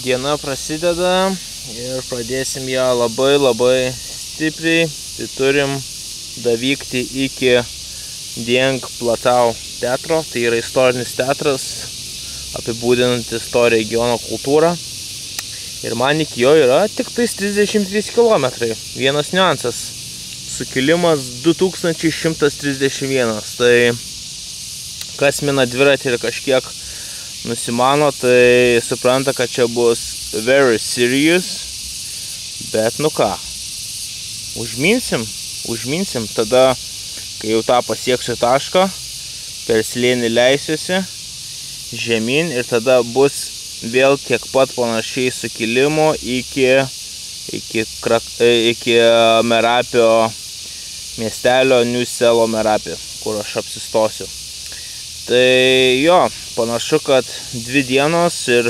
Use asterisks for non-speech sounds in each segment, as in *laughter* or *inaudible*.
diena prasideda ir pradėsim ją labai labai stipriai. Tai turim davykti iki Dieng Platau teatro, tai yra istorinis teatras, apibūdinantis to regiono kultūrą. Ir man iki jo yra tik tais 33 km. Vienas niuansas. Sukilimas 2131. Tai kas mina dviratį ir kažkiek nusimano, tai supranta, kad čia bus very serious. Bet nu ką, užminsim, užminsim, tada, kai jau tą pasieksiu tašką, per slėnį leisiuosi žemyn ir tada bus vėl tiek pat panašiai sukilimo iki, iki, krak, iki Merapio miestelio New Selo Merapį, kur aš apsistosiu. Tai jo, panašu, kad dvi dienos ir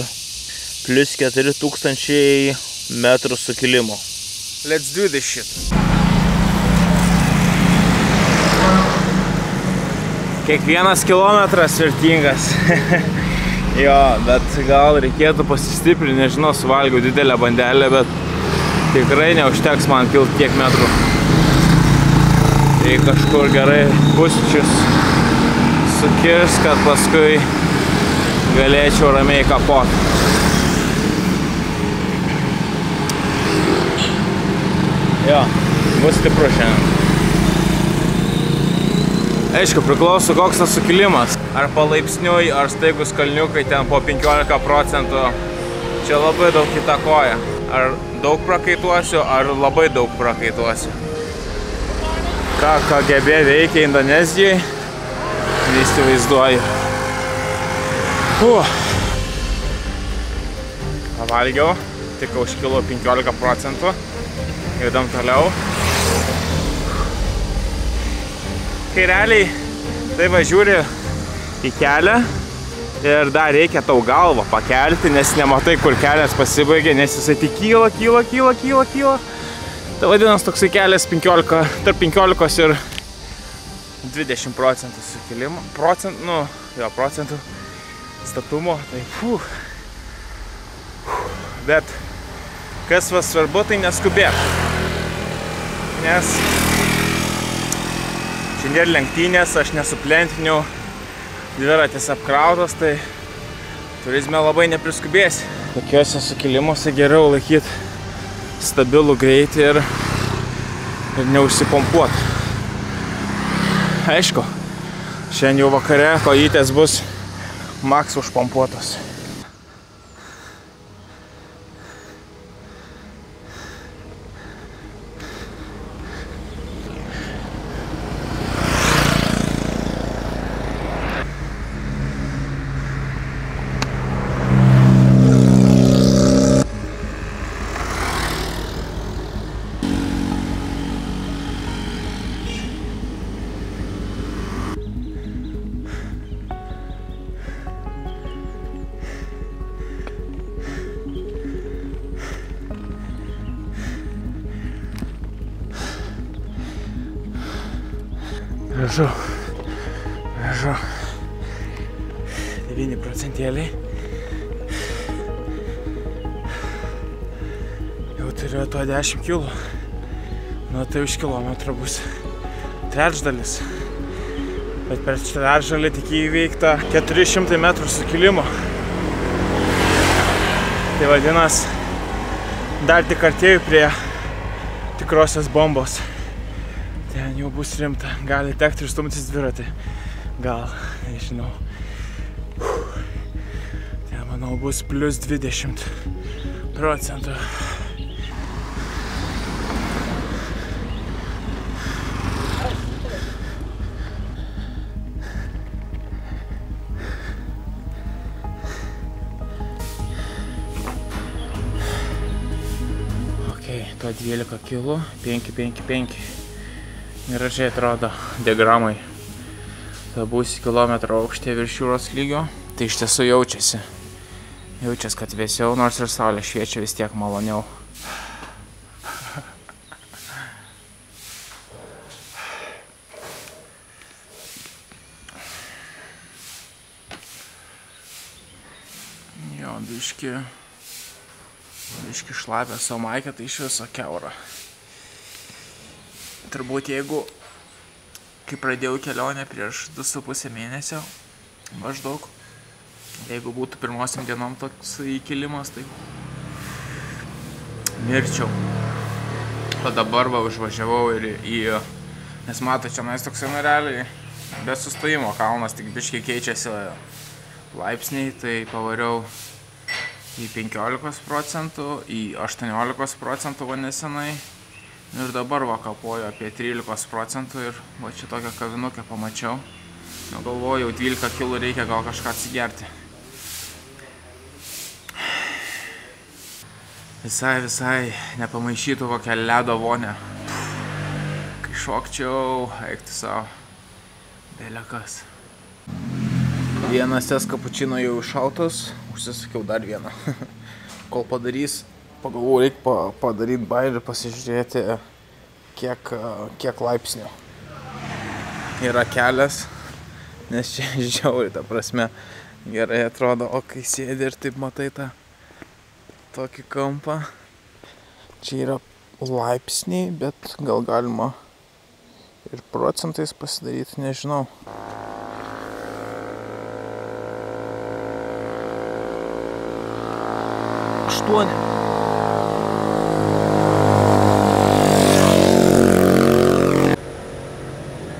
plus 4000 metrų sukilimo. Let's do this shit. Kiekvienas kilometras vertingas. *laughs* jo, bet gal reikėtų pasistiprinti, nežinau, suvalgiau didelę bandelę, bet tikrai neužteks man kilti tiek metrų. Tai kažkur gerai pusčius sukirs, kad paskui galėčiau ramiai kapot. Jo, bus stipru šiandien. Aišku, priklauso koks tas sukilimas. Ar palaipsniui, ar staigus kalniukai ten po 15 procentų. Čia labai daug įtakoja. Ar daug prakaituosiu, ar labai daug prakaituosiu. Ką KGB veikia Indonezijai, neįsivaizduoju. Uh. Pavalgiau, tik užkilo 15 procentų. Judam toliau. Kai realiai tai važiūri į kelią ir dar reikia tau galvą pakelti, nes nematai, kur kelias pasibaigė, nes jisai tik kyla, kyla, kyla, kyla, kyla. Tai vadinasi toksai kelias 15, tarp 15 ir 20 procentų sukilimo, procentų, nu, jo, procentų statumo, tai fuh. Bet kas vas svarbu, tai neskubėk. Nes šiandien lenktynės, aš nesuplentiniu, dviratis apkrautas, tai turizme labai nepriskubėsi. Tokiuose sukilimuose geriau laikyti stabilų greitį ir, ir neužsipompuoti. Aišku, šiandien jau vakare kojytės bus maks užpompuotos. To 10 kilų. Nu tai už kilometrą bus trečdalis. Bet per trečdalį tik įveikta 400 metrų sukilimo. Tai vadinas, dar tik artėjau prie tikrosios bombos. Ten jau bus rimta. Gali tekti išstumtis dviratį. Gal, nežinau. Ten, manau, bus plus 20 procentų. 12 kilų, 5, 5, 5 gražiai atrodo diagramai. Ta būsi kilometro aukštė virš jūros lygio, tai iš tiesų jaučiasi. Jaučiasi, kad vėsiau, nors ir saulė šviečia vis tiek maloniau. Jo, biški Iški šlapę savo maikę, tai iš viso keura. Turbūt jeigu, kai pradėjau kelionę prieš 2,5 mėnesio, maždaug, jeigu būtų pirmosiam dienom toks įkilimas, tai mirčiau. O dabar va užvažiavau ir į, nes mato, čia nais toksai realiai, be sustojimo kalnas, tik biškiai keičiasi laipsniai, tai pavariau į 15 procentų, į 18 procentų va nesenai. Ir dabar va kapoju apie 13 procentų ir va čia tokią kavinukę pamačiau. Nu galvoju, jau 12 kilų reikia gal kažką atsigerti. Visai, visai nepamaišytų kokią ledo vonę. Kai šokčiau, eiktų savo. Belekas. Vienas tes kapučino jau iššautas, užsisakiau dar vieną. *laughs* Kol padarys, pagalvoju, reikia pa, padaryti bairį ir pasižiūrėti, kiek, kiek laipsnių yra kelias, nes čia *laughs* žiauri, ta prasme, gerai atrodo, o kai sėdi ir taip matai tą tokį kampą, čia yra laipsniai, bet gal galima ir procentais pasidaryti, nežinau. Aštuoni.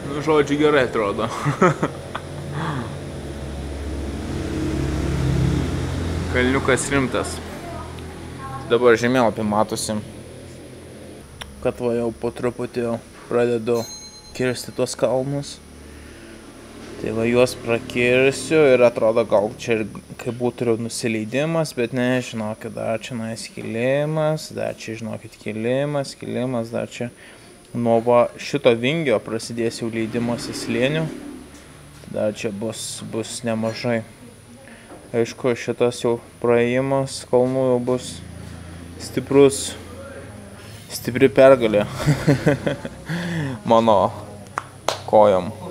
Nu, žodžiu, gerai atrodo. *laughs* Kalniukas rimtas. Dabar žemėlapį matosi, kad va jau po truputį pradedu kirsti tuos kalnus. Tai va juos prakirsiu ir atrodo gal čia ir kaip būtų jau nusileidimas, bet ne, žinokit, dar čia nais kilimas, dar čia, žinokit, kilimas, kilimas, dar čia nuo va šito vingio prasidės jau leidimas į slėnių. Dar čia bus, bus nemažai. Aišku, šitas jau praėjimas kalnų jau bus stiprus, stipri pergalė *laughs* mano kojom.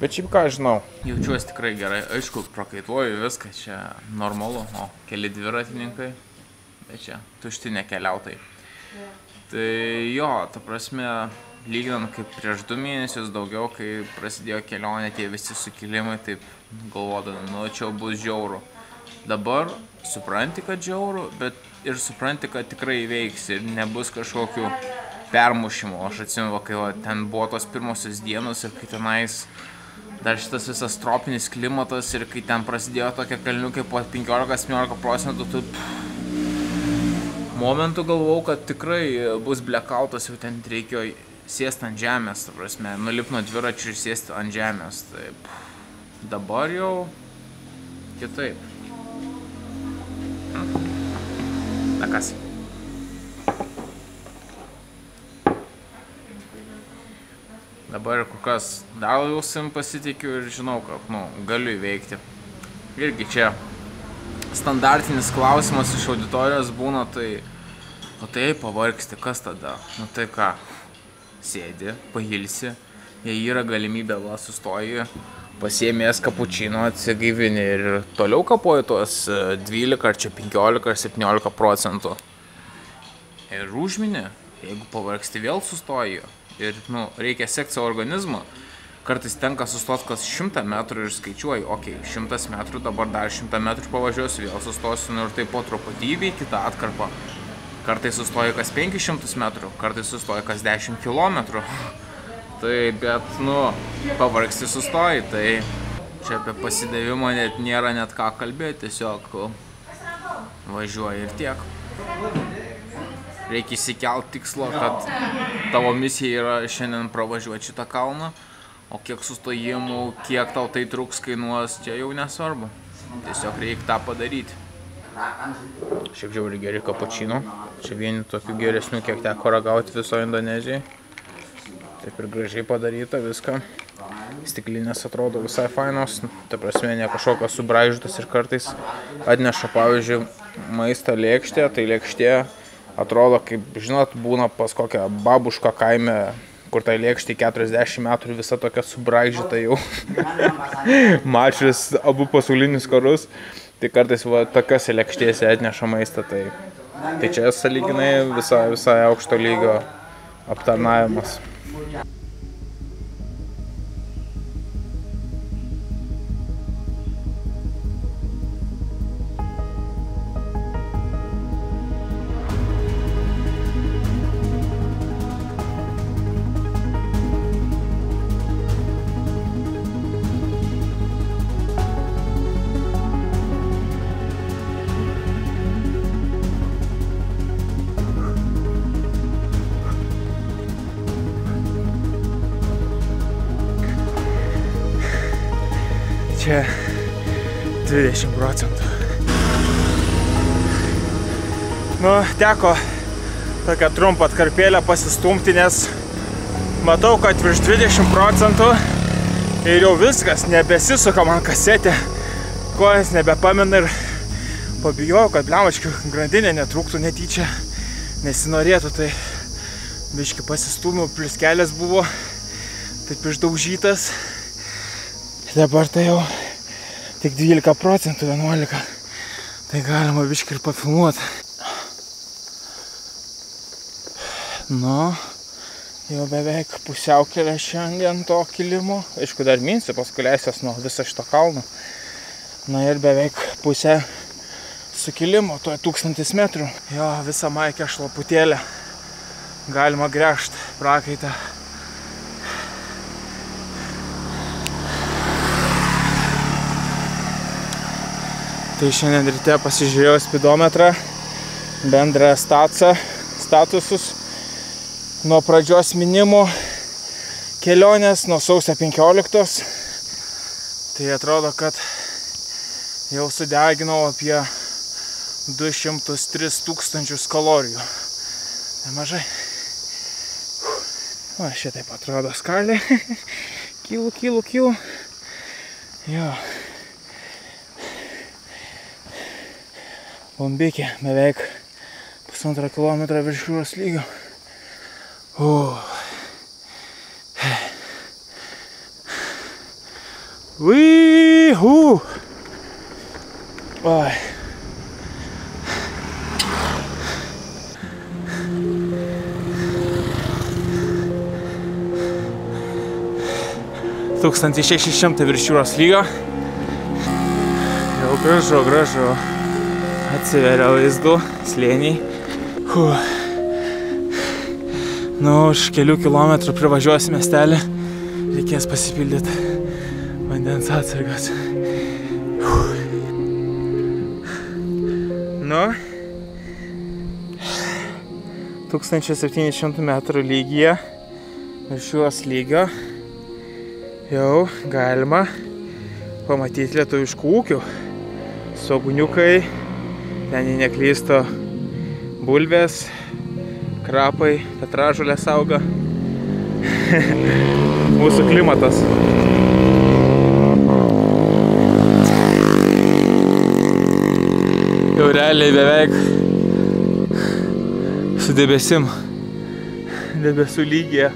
Bet šiaip ką žinau. Jaučiuosi tikrai gerai. Aišku, prakaituoju viską, čia normalu. O keli dviratininkai. Bet čia tušti nekeliautai. Tai jo, ta prasme, lyginant kaip prieš du mėnesius daugiau, kai prasidėjo kelionė, tie visi sukilimai, taip galvodami, nu čia bus žiauru. Dabar supranti, kad žiauru, bet ir supranti, kad tikrai veiks ir nebus kažkokių permušimų. Aš atsimenu, kai va, ten buvo tos pirmosios dienos ir kai tenais dar šitas visas tropinis klimatas ir kai ten prasidėjo tokie kalniukai po 15-17 procentų, tu momentų galvau, kad tikrai bus blackoutas, jau ten reikėjo sėsti ant žemės, ta prasme, nulip nuo dviračių ir sėsti ant žemės. Taip. Dabar jau kitaip. Na kas? Dabar kur kas dar labiau savim pasitikiu ir žinau, kad nu, galiu įveikti. Irgi čia standartinis klausimas iš auditorijos būna, tai o tai pavargsti, kas tada? Nu tai ką, sėdi, pahilsi, jei yra galimybė, va, sustoji, pasiemės kapučino, atsigaivini ir toliau kapoji tuos 12 ar čia 15 ar 17 procentų. Ir užminė, jeigu pavargsti vėl sustoji, ir nu, reikia sekti savo organizmą. Kartais tenka sustot kas 100 metrų ir skaičiuoji, okei, okay, 100 metrų, dabar dar 100 metrų pavažiuosiu, vėl sustosiu nu, ir taip po truputį įveiki kitą atkarpą. Kartais sustoji kas 500 metrų, kartais sustoji kas 10 km. *laughs* tai bet, nu, pavargsti sustoji, tai čia apie pasidavimą net nėra net ką kalbėti, tiesiog važiuoji ir tiek reikia įsikelt tikslo, kad tavo misija yra šiandien pravažiuoti šitą kalną, o kiek sustojimų, kiek tau tai truks kainuos, čia jau nesvarbu. Tiesiog reikia tą padaryti. Šiaip žiauri geri kapučino. Čia vieni tokių geresnių, kiek teko ragauti viso Indonezijai. Taip ir gražiai padaryta viską. Stiklinės atrodo visai fainos, ta prasme ne kažkokios subraižytos ir kartais atneša, pavyzdžiui, maistą lėkštę, tai lėkštė atrodo, kaip, žinot, būna pas kokią babušką kaime, kur tai lėkštai 40 metų ir visa tokia subraižyta jau, *laughs* mačius abu pasaulinius karus. Tai kartais va, tokiose lėkštėse atneša maistą, tai, tai čia saliginai visai, visai aukšto lygio aptarnavimas. Nu, teko tokią trumpą atkarpėlę pasistumti, nes matau, kad virš 20 procentų ir jau viskas, nebesisuka man kasetė, kojas nebepamina ir pabijojau, kad blemačkių grandinė netrūktų netyčia, nesinorėtų, tai biški pasistumiau, plus kelias buvo taip išdaužytas. Dabar tai jau tik 12 procentų, 11. Tai galima biški ir pafilmuoti. Nu, jau beveik pusiaukelė šiandien to kilimo. Aišku, dar minsiu, paskui leisiuos nuo viso šito kalno. Na ir beveik pusę sukilimo, to 1000 metrų. Jo, visą maikę šlaputėlę galima gręžti prakaitą. Tai šiandien ryte pasižiūrėjau spidometrą, bendrą statsą, statusus nuo pradžios minimo kelionės, nuo sausio 15. Tai atrodo, kad jau sudeginau apie 203 tūkstančius kalorijų. Nemažai. O, šitaip atrodo skalė. *laughs* kylu, kylu, kylu. Jo. bombikė beveik pusantro kilometro virš jūros lygio. Uh. Vyhu! Oi. Tūkstantį šeši šimtai virš jūros lygio. Jau gražu, gražu atsiveria vaizdų, slėniai. Huh. Nu, už kelių kilometrų privažiuosi miestelį, reikės pasipildyti vandens atsargas. Nu, 1700 metrų lygyje. Virš šios lygio. Jau galima pamatyti lietuviškų ūkių. Soguniukai, ten neklysto. Bulvės, krapai, petražulės auga. *laughs* Mūsų klimatas. Jau realiai beveik su debesim, debesų lygyje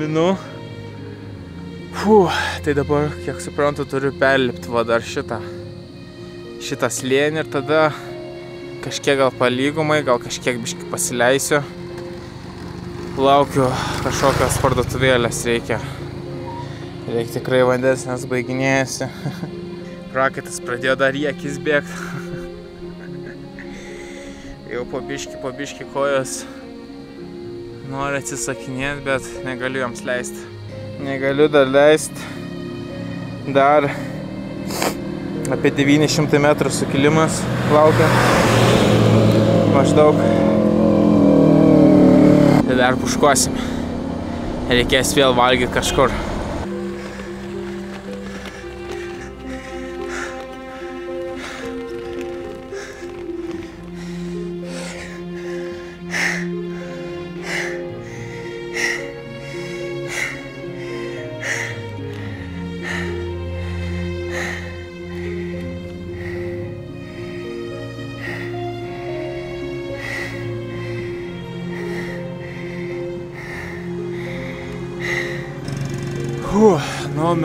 minu. Fuh, tai dabar, kiek suprantu, turiu perlipti va dar šitą, šitą slėnį ir tada kažkiek gal palygumai, gal kažkiek biškai pasileisiu. Laukiu kažkokios parduotuvėlės reikia. Reikia tikrai vandens, nes baiginėjasi. *laughs* Prakaitas pradėjo dar į akis bėgti. *laughs* Jau po biški, po biški kojos nori atsisakinėti, bet negaliu joms leisti. Negaliu dar leisti. Dar apie 900 metrų sukilimas laukia maždaug. Dar puškuosim. Reikės vėl valgyti kažkur.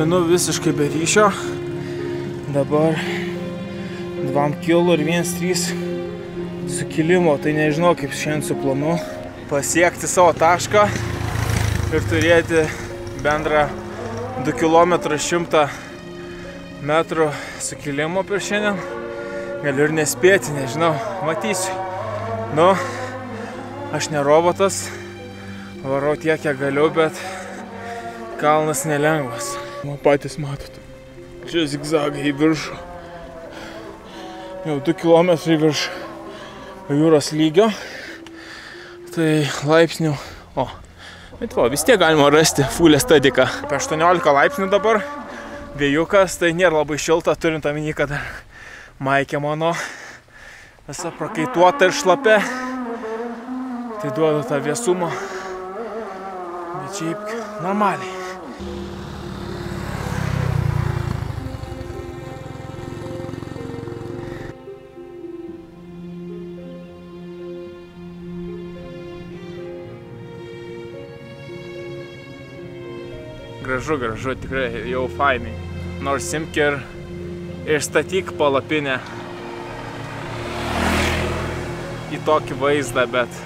Nu, minu visiškai be ryšio. Dabar Dvam kilų ir 1-3 sukilimo, tai nežinau kaip šiandien su planu pasiekti savo tašką ir turėti bendrą 2 km 100 metrų sukilimo per šiandien. Galiu ir nespėti, nežinau, matysiu. Nu, aš ne robotas, varau tiek, kiek galiu, bet kalnas nelengvas. Man patys matot, čia zigzagai į viršų. Jau 2 km virš jūros lygio. Tai laipsnių, o, bet va, vis tiek galima rasti full estetiką. Apie 18 laipsnių dabar, vėjukas, tai nėra labai šilta, turint omeny, kad maikė mano visa prakaituota ir šlapia. Tai duoda tą vėsumą. Bet šiaip normaliai. Gražu, gražu, tikrai jau fainai. Nors imk ir išstatyk palapinę į tokį vaizdą, bet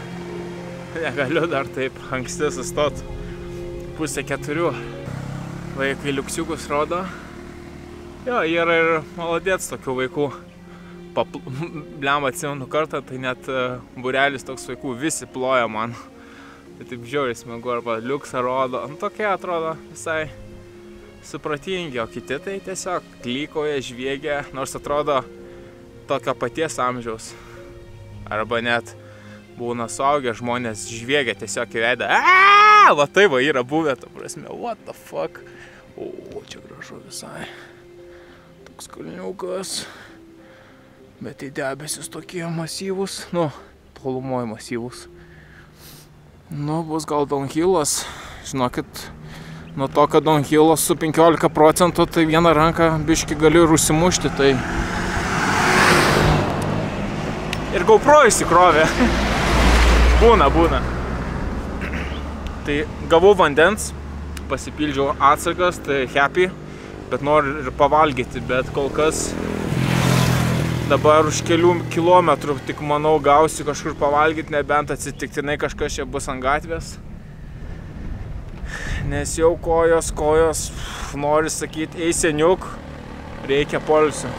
negaliu dar taip anksti sustot. Pusė keturių. Vaikai liuksiukus rodo. Jo, yra ir maladėts tokių vaikų. Papl... *laughs* Bliam atsimenu kartą, tai net burelis toks vaikų visi ploja man. Tai taip žiauriai smagu, arba liuksą rodo. Nu, tokie atrodo visai supratingi, o kiti tai tiesiog klykoja, žviegia, nors atrodo tokio paties amžiaus. Arba net būna suaugę žmonės žviegia tiesiog į veidą. Aaaa, va tai va yra buvę, ta prasme, what the fuck. O, čia gražu visai. Toks kalniukas. Bet į debesis tokie masyvus, nu, tolumoj masyvus. Nu, bus gal downhillas, žinokit, nuo to, kad downhillas su 15 procentų, tai vieną ranką biški galiu ir užsimušti, tai... Ir GoPro įsikrovė. *laughs* būna, būna. Tai gavau vandens, pasipildžiau atsargas, tai happy, bet noriu ir pavalgyti, bet kol kas dabar už kelių kilometrų tik manau gausiu kažkur pavalgyti, nebent atsitiktinai kažkas čia bus ant gatvės. Nes jau kojos, kojos, nori sakyti, ei seniuk, reikia polsio.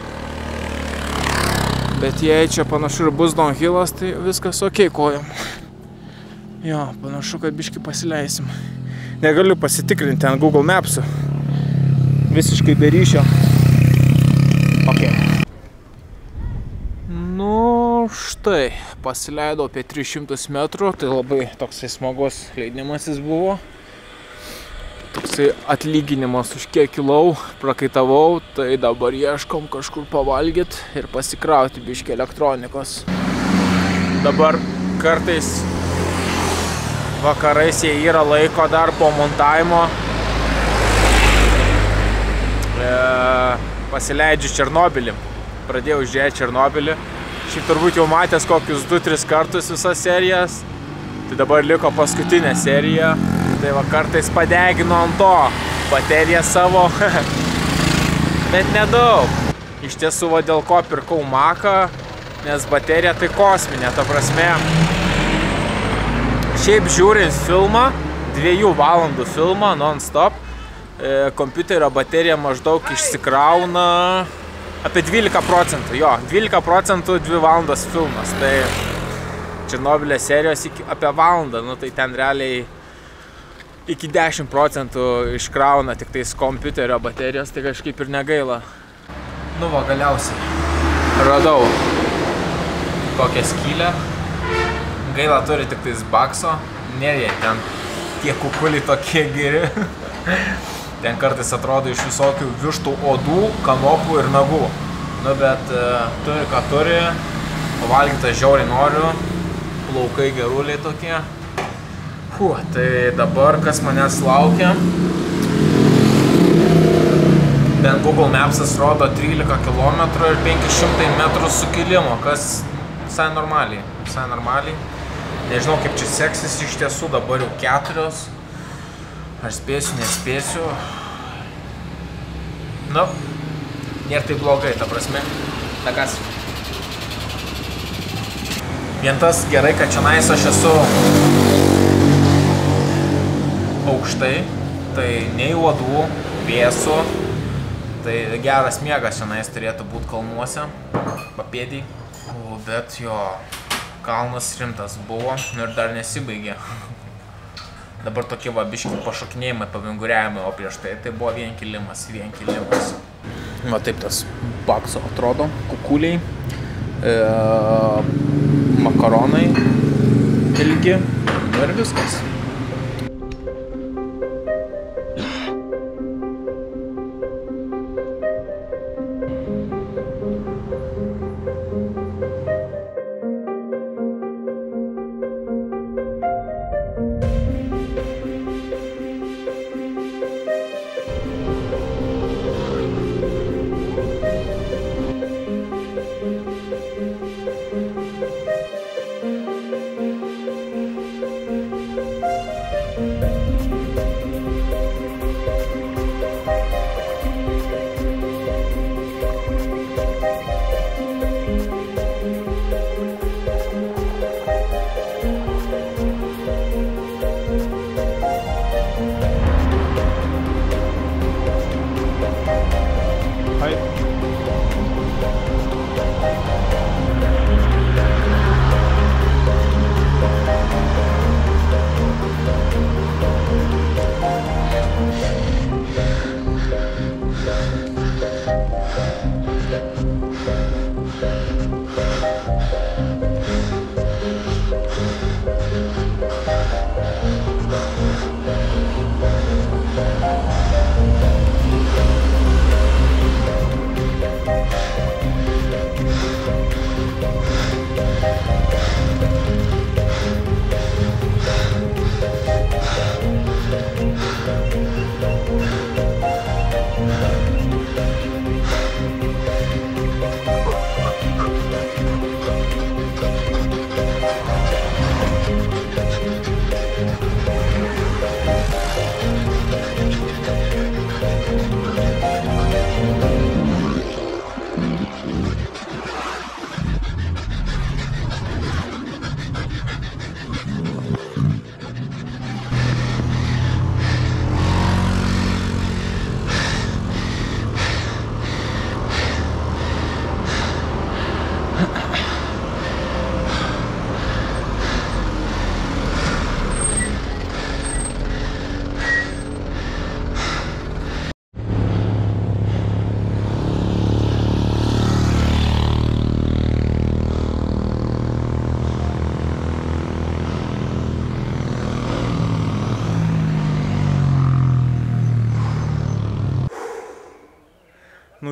Bet jei čia panašu ir bus downhillas, tai viskas ok kojom. Jo, panašu, kad biški pasileisim. Negaliu pasitikrinti ant Google Maps'ų. Visiškai be ryšio. Ok. Nu, štai, pasileidau apie 300 metrų, tai labai toksai smagus leidimasis buvo. Toksai atlyginimas už kiek kilau, prakaitavau, tai dabar ieškom kažkur pavalgyti ir pasikrauti biškį elektronikos. Dabar kartais vakarais jie yra laiko dar po montavimo. E, pasileidžiu Černobilį. Pradėjau žiūrėti Černobilį. Šiaip turbūt jau matęs kokius 2-3 kartus visas serijas. Tai dabar liko paskutinė serija. Tai va kartais padeginu ant to bateriją savo. *laughs* Bet nedaug. Iš tiesų va dėl ko pirkau Maką, nes baterija tai kosminė, ta prasme. Šiaip žiūrint filmą, dviejų valandų filmą non-stop, kompiuterio baterija maždaug išsikrauna apie 12 procentų, jo, 12 procentų 2 valandos filmas, tai Černobilio serijos iki, apie valandą, nu tai ten realiai iki 10 procentų iškrauna tik tais kompiuterio baterijos, tai kažkaip ir negaila. Nu va, galiausiai. Radau. Kokią skylę, gaila turi tik tais bakso, nėra ten tie kukuliai tokie geri. *laughs* Ten kartais atrodo iš visokių vištų odų, kanopų ir nagų. Nu, bet uh, turi, ką turi, pavalgyti aš žiauriai noriu, plaukai geruliai tokie. Huh, tai dabar kas manęs laukia. Bent Google Maps'as rodo 13 km ir 500 metrų sukilimo, kas visai normaliai, visai normaliai. Nežinau, kaip čia seksis iš tiesų, dabar jau keturios. Ar spėsiu, nespėsiu. Nu, nėra tai blogai, ta prasme. Na kas, Vien tas gerai, kad čianais aš esu aukštai, tai nei uodų, vėsų, tai geras miegas čianais turėtų būti kalnuose, papėdį, bet jo, kalnas rimtas buvo nu ir dar nesibaigė. Dabar tokie va biški pašokinėjimai, pavinguriavimai, o prieš tai tai buvo vien kilimas, vien kilimas. Va taip tas bakso atrodo, kukuliai, e, makaronai ilgi nu ir viskas.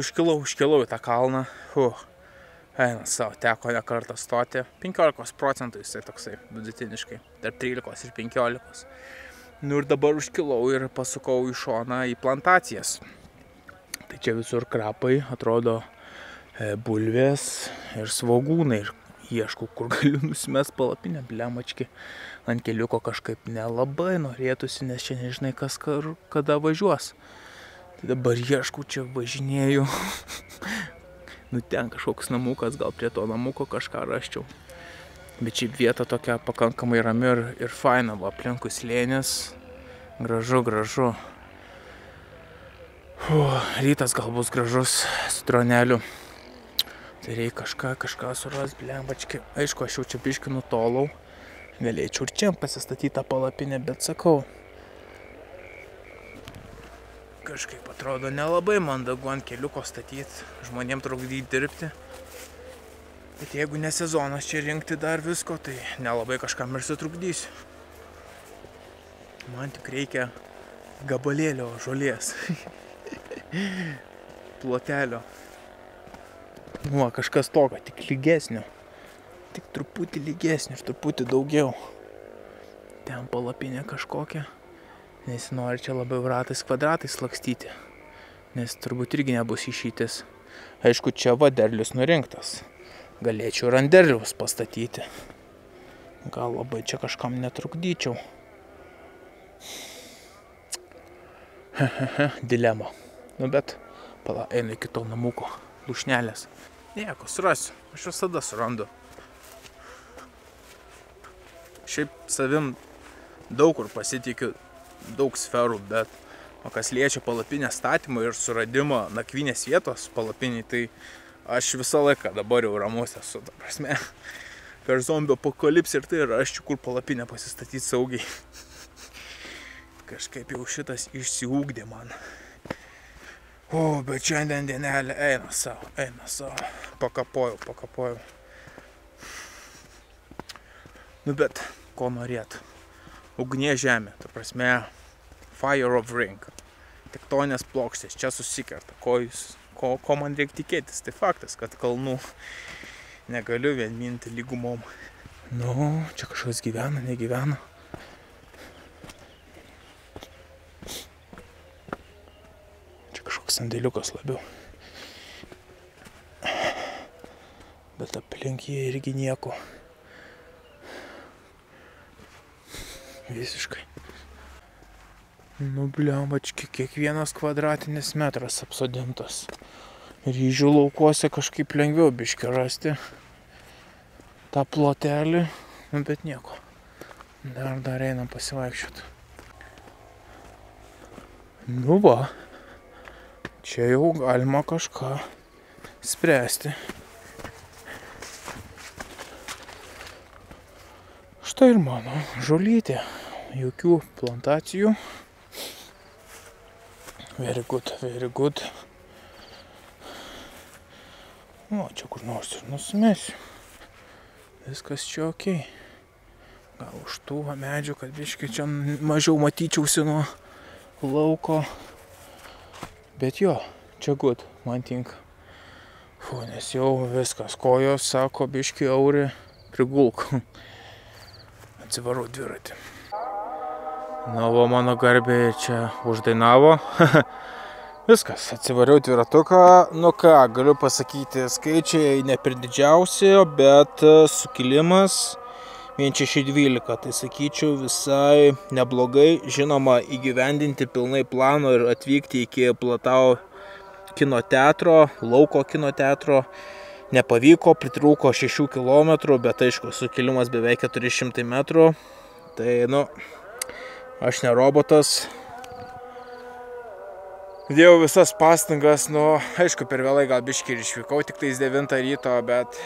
Užkilau, užkilau į tą kalną. Uh, eina savo, teko ne kartą stoti. 15 procentų jisai toksai vidutiniškai. Tarp 13 ir 15. Nu ir dabar užkilau ir pasukau į šoną į plantacijas. Tai čia visur krapai, atrodo e, bulvės ir svogūnai. Ir ieškau, kur galiu *laughs* nusimest palapinę, blemački. Ant keliuko kažkaip nelabai norėtųsi, nes čia nežinai, kas kar, kada važiuos. Tai dabar ieškau, čia važinėjau. nu ten kažkoks namukas, gal prie to namuko kažką raščiau. Bet šiaip vieta tokia pakankamai rami ir, ir faina, va, aplinkui slėnis. Gražu, gražu. Uf, rytas gal bus gražus su droneliu. Tai reikia kažką, kažką suras, blembački. Aišku, aš jau čia biški nutolau. Galėčiau ir čia pasistatyti tą palapinę, bet sakau, kažkaip atrodo nelabai mandagu ant keliuko statyti, žmonėm trukdyti dirbti. Bet jeigu ne sezonas čia rinkti dar visko, tai nelabai kažkam ir sutrukdysiu. Man tik reikia gabalėlio žolės. *laughs* Plotelio. Nu, kažkas tokio, tik lygesnio. Tik truputį lygesnio ir truputį daugiau. Ten palapinė kažkokia. Nesinori čia labiau ratais kvadratais lakstyti. Nes turbūt irgi nebus išytis. Aišku, čia va derlius nurinktas. Galėčiau ir ant derliaus pastatyti. Gal labai čia kažkam netrukdyčiau. Dilema. Nu bet, pala, einu iki to namuko. Lušnelės. Nieko, surasiu. Aš visada surandu. šiaip savim daug kur pasitikiu, daug sferų, bet o kas liečia palapinės statymą ir suradimą nakvinės vietos palapiniai, tai aš visą laiką dabar jau ramus esu, ta prasme, *laughs* per zombio apokalipsį ir tai raščiau, kur palapinę pasistatyti saugiai. *laughs* Kažkaip jau šitas išsiūgdė man. O, bet šiandien dienelė eina savo, eina savo. Pakapojau, pakapojau. Nu bet, ko norėt? Ugnie žemė, ta prasme, Fire of Ring. Tektonės plokštės, čia susikerta. Ko, jūs, ko, ko man reikia tikėtis? Tai faktas, kad kalnų negaliu vien minti lygumom. Nu, čia kažkas gyvena, negyvena. Čia kažkoks sandėliukas labiau. Bet aplink jį irgi nieko. Visiškai. Nu, bliamački, kiekvienas kvadratinis metras apsodintas. Ryžių laukuose kažkaip lengviau biški rasti tą plotelį, nu, bet nieko. Dar, dar einam pasivaikščioti. Nu va, čia jau galima kažką spręsti. Štai ir mano žolytė. Jokių plantacijų. Very good, very good. O, čia kur nors ir nusimesiu. Viskas čia ok. Gal už tų medžių, kad biškai čia mažiau matyčiausi nuo lauko. Bet jo, čia good, man tinka. Fu, nes jau viskas, kojos, sako, biškai eurį, prigulk. *laughs* Atsivarau dviratį. Na, o mano garbė čia uždainavo. *laughs* Viskas, atsivariau dviratuką. Nu ką, galiu pasakyti, skaičiai ne per didžiausi, bet sukilimas 1612. Tai sakyčiau visai neblogai. Žinoma, įgyvendinti pilnai plano ir atvykti iki Platau kino teatro, lauko kino teatro. Nepavyko, pritrūko 6 km, bet aišku, sukilimas beveik 400 metrų. Tai, nu, aš ne robotas. Dėjau visas pastangas, nu, aišku, per vėlai gal biškai ir išvykau, tik tais 9 ryto, bet,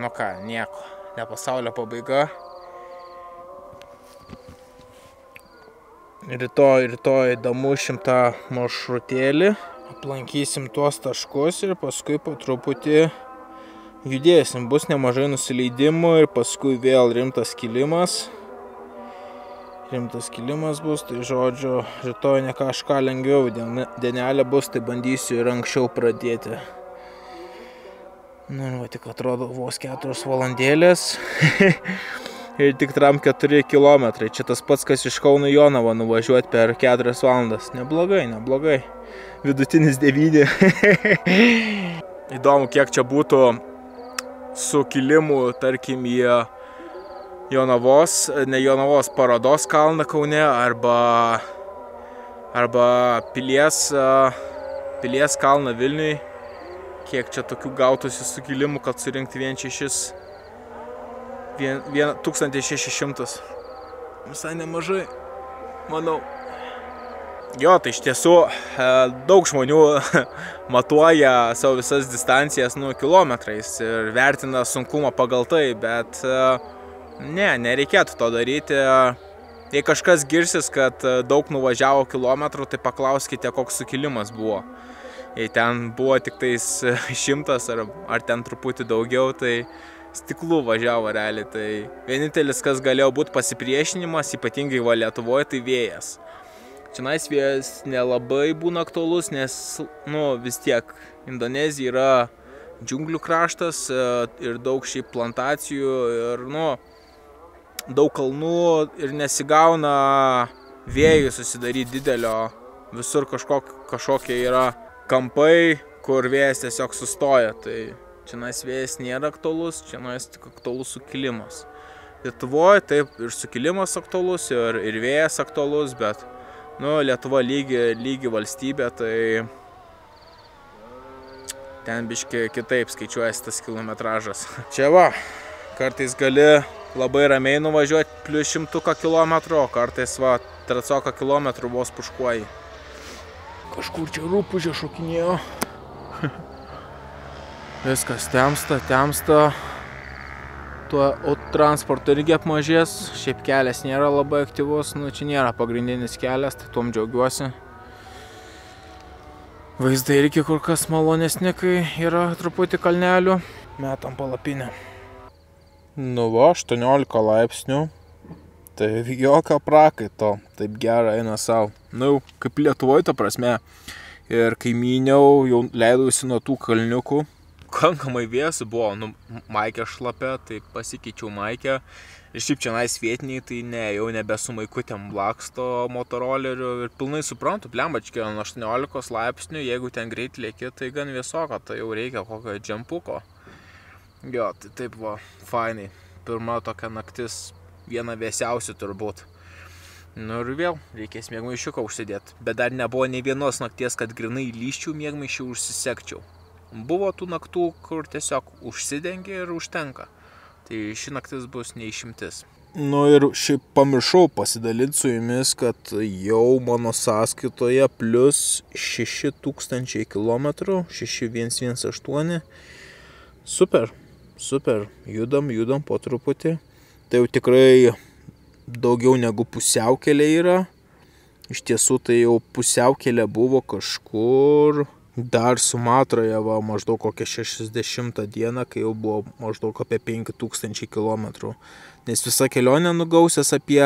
nu ką, nieko, ne pasaulio pabaiga. Rytoj, rytoj damu šimtą maršrutėlį, aplankysim tuos taškus ir paskui po truputį judėsim. Bus nemažai nusileidimų ir paskui vėl rimtas kilimas rimtas kilimas bus, tai žodžiu, rytoj ne kažką lengviau dienelė bus, tai bandysiu ir anksčiau pradėti. Nu, va, tik atrodo vos 4 valandėlės *laughs* ir tik tram 4 km. Čia tas pats, kas iš Kauno Jonavo nuvažiuoti per 4 valandas. Neblogai, neblogai. Vidutinis 9. *laughs* Įdomu, kiek čia būtų sukilimų, tarkim, į Jonavos, ne Jonavos parodos kalną Kaune arba, arba pilies, pilies kalną Vilniui. Kiek čia tokių gautųsi sukilimų, kad surinkti vien šešis, vien, vien 1600. Visai nemažai, manau. Jo, tai iš tiesų daug žmonių *laughs* matuoja savo visas distancijas nu kilometrais ir vertina sunkumą pagal tai, bet uh, Ne, nereikėtų to daryti. Jei kažkas girsis, kad daug nuvažiavo kilometrų, tai paklauskite, koks sukilimas buvo. Jei ten buvo tik tais *laughs* šimtas ar, ar ten truputį daugiau, tai stiklų važiavo realiai. Tai vienintelis, kas galėjo būti pasipriešinimas, ypatingai va Lietuvoje, tai vėjas. Čionais vėjas nelabai būna aktualus, nes nu, vis tiek Indonezija yra džiunglių kraštas e, ir daug šiaip plantacijų ir nu, daug kalnų ir nesigauna vėjų susidaryti didelio. Visur kažkok, kažkokie yra kampai, kur vėjas tiesiog sustoja. Tai čia nais vėjas nėra aktualus, čia nais tik aktualus sukilimas. Lietuvoje taip ir sukilimas aktualus, ir, ir vėjas aktualus, bet nu, Lietuva lygi, lygi valstybė, tai ten biški kitaip skaičiuojasi tas kilometražas. *laughs* Čia va, kartais gali labai ramiai nuvažiuoti plius šimtuką kilometrų, o kartais va, trecoką kilometrų vos puškuoji. Kažkur čia rūpužė šokinėjo. *laughs* Viskas temsta, temsta. Tuo transporto irgi apmažės. Šiaip kelias nėra labai aktyvus, nu čia nėra pagrindinis kelias, tai tuom džiaugiuosi. Vaizdai irgi kur kas malonesni, kai yra truputį kalnelių. Metam palapinę. Nu va, 18 laipsnių. Tai jokio prakaito, taip gerai eina savo. Nu, kaip Lietuvoje, ta prasme. Ir kaimyniau jau leidausi nuo tų kalniukų. Kankamai vėsų buvo, nu, maikė šlapė, tai pasikeičiau maikę. Ir šiaip čia nais vietiniai, tai ne, jau nebe su maikutėm laksto motoroleriu. Ir pilnai suprantu, plembačkė nuo 18 laipsnių, jeigu ten greit lėki, tai gan vėsoko, tai jau reikia kokio džempuko. Jo, tai taip va, fainai. Pirma tokia naktis, viena vėsiausių turbūt. Nu ir vėl reikės mėgmaišiuką užsidėti. Bet dar nebuvo nei vienos nakties, kad grinai lyščių mėgmaišių užsisekčiau. Buvo tų naktų, kur tiesiog užsidengia ir užtenka. Tai ši naktis bus neišimtis. Nu ir šiaip pamiršau pasidalinti su jumis, kad jau mano sąskaitoje plus 6000 km, 6118. Super super, judam, judam po truputį. Tai jau tikrai daugiau negu pusiaukelė yra. Iš tiesų tai jau pusiaukelė buvo kažkur dar Sumatroje va, maždaug kokią 60 dieną, kai jau buvo maždaug apie 5000 km. Nes visa kelionė nugausės apie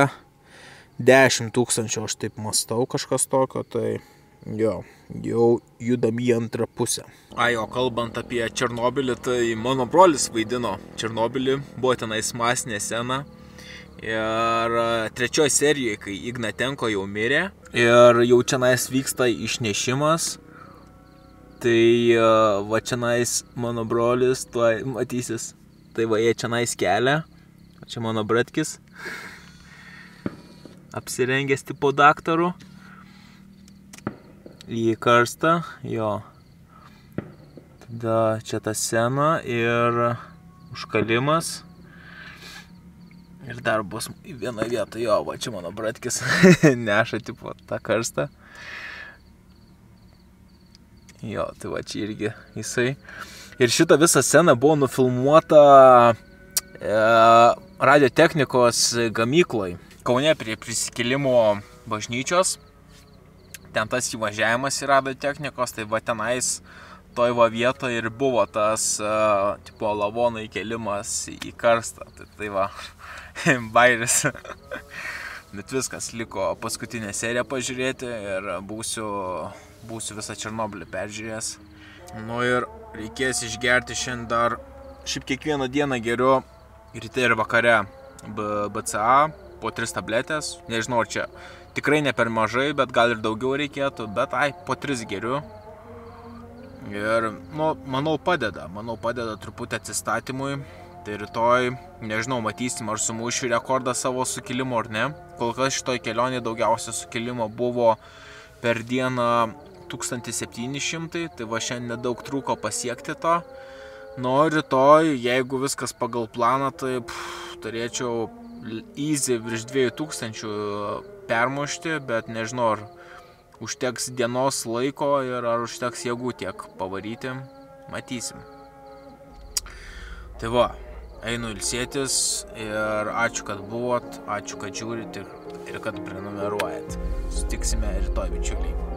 10 tūkstančių, aš taip mastau kažkas tokio, tai Jo, jau judam į antrą pusę. Ai, o kalbant apie Černobilį, tai mano brolis vaidino Černobilį, buvo tenais masinė scena. Ir trečioje serijoje, kai Ignatenko jau mirė ir jau čia nais vyksta išnešimas, tai va čia nais mano brolis, tuo matysis. Tai va jie čia nais kelia, čia mano bratkis, apsirengęs tipo daktaru į karstą, jo. Tada čia ta sena ir užkalimas. Ir dar bus į vieną vietą, jo, va čia mano bratkis *laughs* neša tipo tą karstą. Jo, tai va čia irgi jisai. Ir šita visa scena buvo nufilmuota e, radiotechnikos gamykloj. Kaune prie prisikėlimo bažnyčios ten tas įvažiavimas į rado technikos, tai va tenais toj va vietoje ir buvo tas, uh, tipo, lavono įkelimas į karstą. Tai, tai va, *laughs* bairis. *laughs* Bet viskas, liko paskutinę seriją pažiūrėti ir būsiu, būsiu visą Černobilį peržiūrėjęs. Nu ir reikės išgerti šiandien dar, šiaip kiekvieną dieną geriu ryte ir vakare BCA po 3 tabletės. Nežinau, ar čia tikrai ne per mažai, bet gal ir daugiau reikėtų, bet ai, po 3 geriu. Ir, nu, manau padeda, manau padeda truputį atsistatymui. Tai rytoj, nežinau, matysim, ar sumušiu rekordą savo sukilimo ar ne. Kol kas šitoj kelionė daugiausia sukilimo buvo per dieną 1700, tai va šiandien nedaug trūko pasiekti to. Nu, rytoj, jeigu viskas pagal planą, tai pff, turėčiau easy virš 2000 permušti, bet nežinau, ar užteks dienos laiko ir ar užteks jėgų tiek pavaryti, matysim. Tai va, einu ilsėtis ir ačiū, kad buvot, ačiū, kad žiūrit ir, ir kad prenumeruojat. Sutiksime rytoj, bičiuliai.